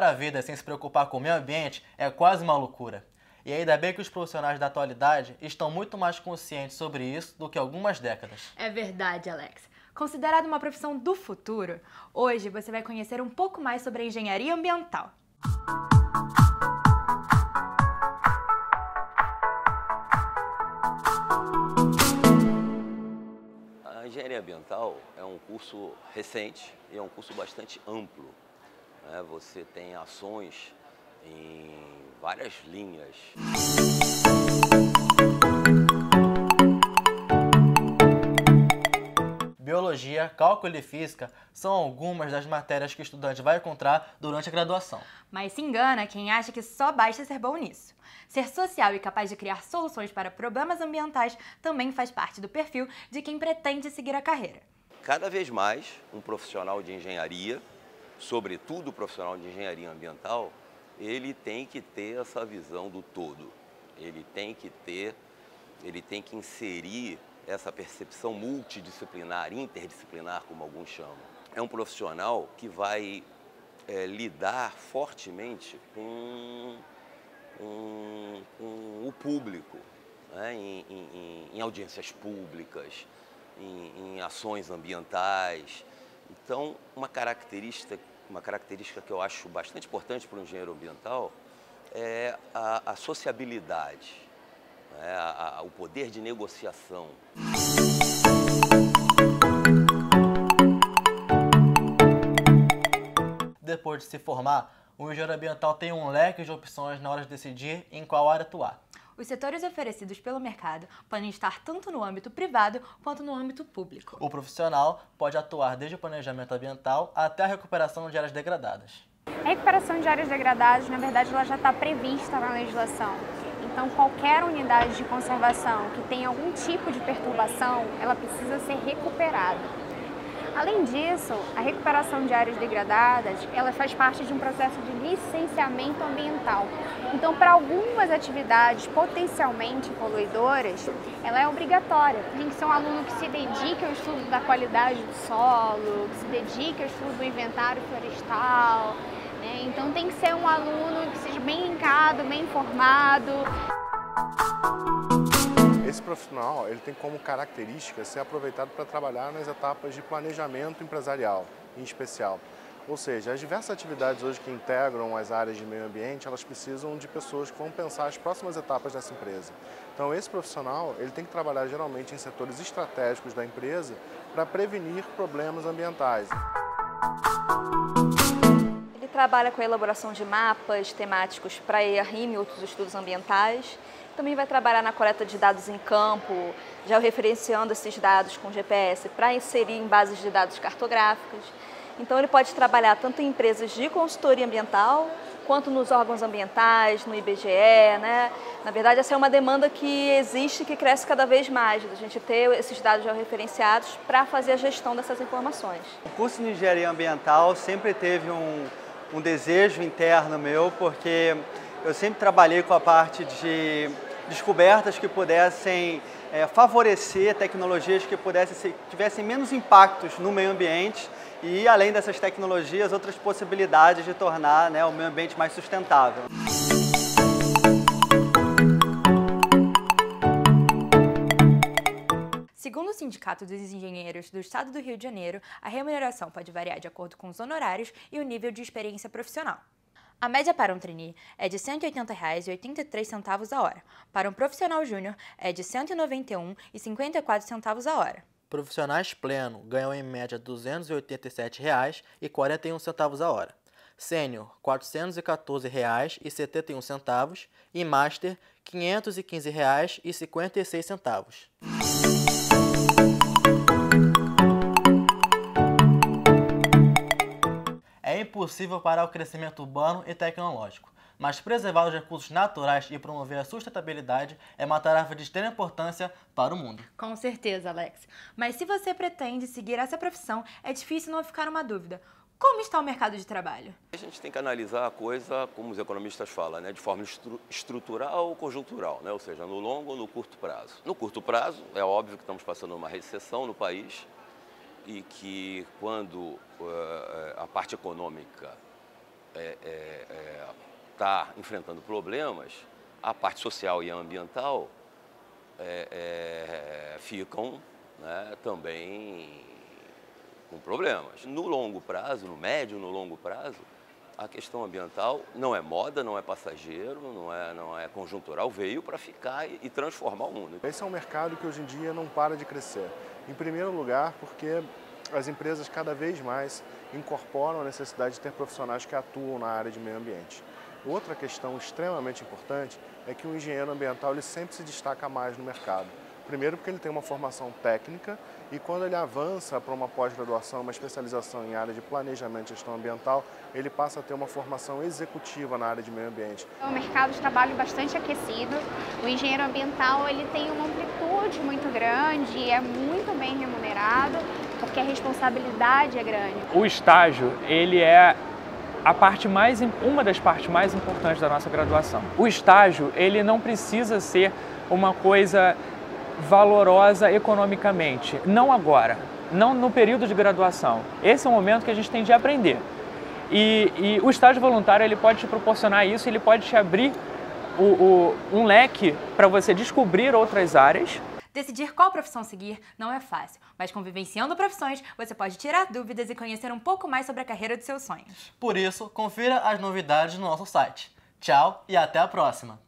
levar a vida sem se preocupar com o meio ambiente é quase uma loucura. E ainda bem que os profissionais da atualidade estão muito mais conscientes sobre isso do que algumas décadas. É verdade, Alex. Considerada uma profissão do futuro, hoje você vai conhecer um pouco mais sobre a engenharia ambiental. A engenharia ambiental é um curso recente e é um curso bastante amplo. Né? Você tem ações em várias linhas. Biologia, cálculo e física são algumas das matérias que o estudante vai encontrar durante a graduação. Mas se engana quem acha que só basta ser bom nisso. Ser social e capaz de criar soluções para problemas ambientais também faz parte do perfil de quem pretende seguir a carreira. Cada vez mais, um profissional de engenharia, sobretudo o profissional de engenharia ambiental, ele tem que ter essa visão do todo. Ele tem que ter, ele tem que inserir essa percepção multidisciplinar, interdisciplinar, como alguns chamam. É um profissional que vai é, lidar fortemente com, com, com o público, né? em, em, em audiências públicas, em, em ações ambientais. Então, uma característica, uma característica que eu acho bastante importante para o engenheiro ambiental é a, a sociabilidade, né? a, a, o poder de negociação. Depois de se formar, o engenheiro ambiental tem um leque de opções na hora de decidir em qual área atuar. Os setores oferecidos pelo mercado podem estar tanto no âmbito privado quanto no âmbito público. O profissional pode atuar desde o planejamento ambiental até a recuperação de áreas degradadas. A recuperação de áreas degradadas, na verdade, ela já está prevista na legislação. Então, qualquer unidade de conservação que tenha algum tipo de perturbação, ela precisa ser recuperada. Além disso, a recuperação de áreas degradadas, ela faz parte de um processo de licenciamento ambiental. Então, para algumas atividades potencialmente poluidoras, ela é obrigatória. Tem que ser um aluno que se dedique ao estudo da qualidade do solo, que se dedique ao estudo do inventário florestal. Né? Então, tem que ser um aluno que seja bem linkado, bem informado. Esse profissional ele tem como característica ser aproveitado para trabalhar nas etapas de planejamento empresarial, em especial. Ou seja, as diversas atividades hoje que integram as áreas de meio ambiente, elas precisam de pessoas que vão pensar as próximas etapas dessa empresa. Então, esse profissional ele tem que trabalhar geralmente em setores estratégicos da empresa para prevenir problemas ambientais. Trabalha com a elaboração de mapas temáticos para ERM e outros estudos ambientais também vai trabalhar na coleta de dados em campo, já referenciando esses dados com GPS para inserir em bases de dados cartográficas. Então ele pode trabalhar tanto em empresas de consultoria ambiental, quanto nos órgãos ambientais, no IBGE, né? Na verdade, essa é uma demanda que existe que cresce cada vez mais, a gente ter esses dados já referenciados para fazer a gestão dessas informações. O curso de Engenharia Ambiental sempre teve um, um desejo interno meu, porque eu sempre trabalhei com a parte de descobertas que pudessem é, favorecer tecnologias que pudessem ser, tivessem menos impactos no meio ambiente e, além dessas tecnologias, outras possibilidades de tornar né, o meio ambiente mais sustentável. Segundo o Sindicato dos Engenheiros do Estado do Rio de Janeiro, a remuneração pode variar de acordo com os honorários e o nível de experiência profissional. A média para um trainee é de R$ 180,83 a hora. Para um profissional júnior é de R$ 191,54 a hora. Profissionais pleno ganham em média R$ 287,41 a hora. Sênior, R$ 414,71 e Master, R$ 515,56. Impossível parar o crescimento urbano e tecnológico, mas preservar os recursos naturais e promover a sustentabilidade é uma tarefa de extrema importância para o mundo. Com certeza, Alex. Mas se você pretende seguir essa profissão, é difícil não ficar uma dúvida. Como está o mercado de trabalho? A gente tem que analisar a coisa, como os economistas falam, né, de forma estru estrutural ou conjuntural, né, ou seja, no longo ou no curto prazo. No curto prazo, é óbvio que estamos passando uma recessão no país, e que quando uh, a parte econômica está tá enfrentando problemas, a parte social e ambiental ficam né, também com problemas. No longo prazo, no médio, no longo prazo, a questão ambiental não é moda, não é passageiro, não é, não é conjuntural, veio para ficar e, e, transformar o mundo. Esse é um mercado que hoje em dia não para de crescer. Em primeiro lugar, porque as empresas cada vez mais incorporam a necessidade de ter profissionais que atuam na área de meio ambiente. Outra questão extremamente importante é que o engenheiro ambiental ele sempre se destaca mais no mercado. Primeiro porque ele tem uma formação técnica e quando ele avança para uma pós-graduação, uma especialização em área de planejamento e gestão ambiental, ele passa a ter uma formação executiva na área de meio ambiente. É um mercado de trabalho bastante aquecido. O engenheiro ambiental ele tem uma amplitude muito grande e é muito bem remunerado porque a responsabilidade é grande. O estágio, ele é a parte mais, uma das partes mais importantes da nossa graduação. O estágio, ele não precisa ser uma coisa valorosa economicamente. Não agora, não no período de graduação. Esse é o momento que a gente tem de aprender. E, e o estágio voluntário ele pode te proporcionar isso, ele pode te abrir o, o, um leque para você descobrir outras áreas. Decidir qual profissão seguir não é fácil, mas convivenciando profissões, você pode tirar dúvidas e conhecer um pouco mais sobre a carreira dos seus sonhos. Por isso, confira as novidades no nosso site. Tchau e até a próxima!